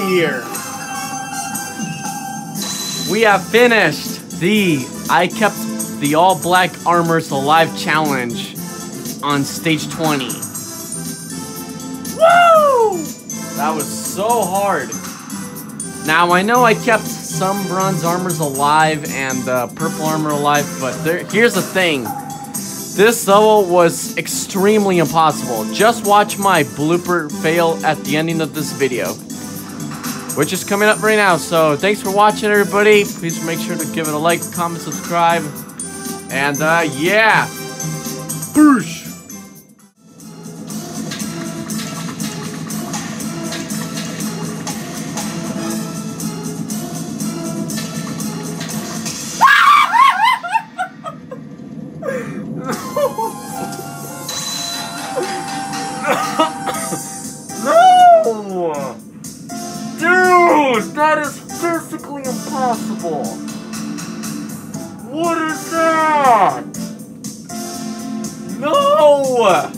here. We have finished the I kept the all black armors alive challenge on stage 20. Woo! That was so hard. Now I know I kept some bronze armors alive and uh, purple armor alive, but there, here's the thing. This level was extremely impossible. Just watch my blooper fail at the ending of this video. Which is coming up right now. So thanks for watching everybody. Please make sure to give it a like, comment, subscribe. And uh, yeah. Boosh. Impossible. What is that? No!